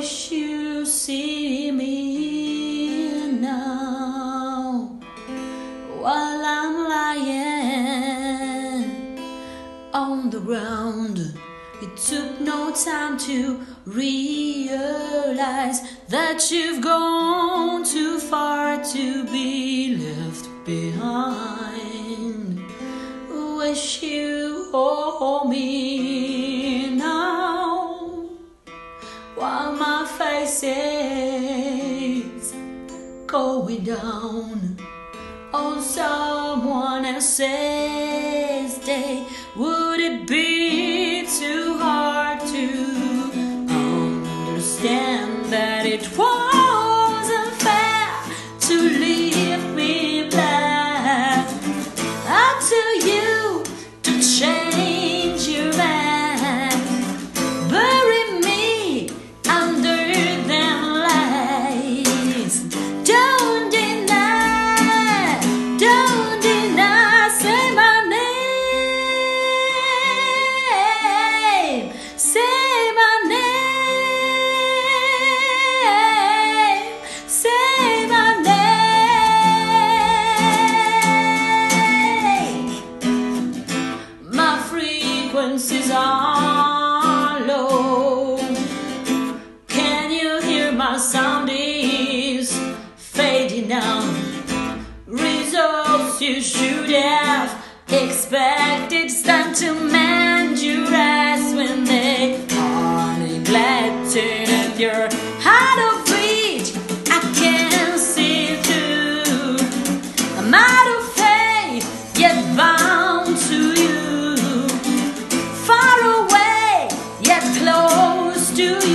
wish you see me now while I'm lying on the ground. It took no time to realize that you've gone too far to be left behind. Wish you hold me is going down on someone else's day. Would it be too hard to understand that it wasn't frequencies are low. Can you hear my sound is fading down? Results you should have expected stand to mend your close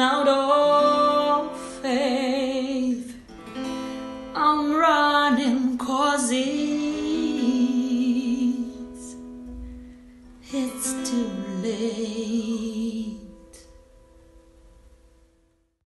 out of faith. I'm running cause it's, it's too late.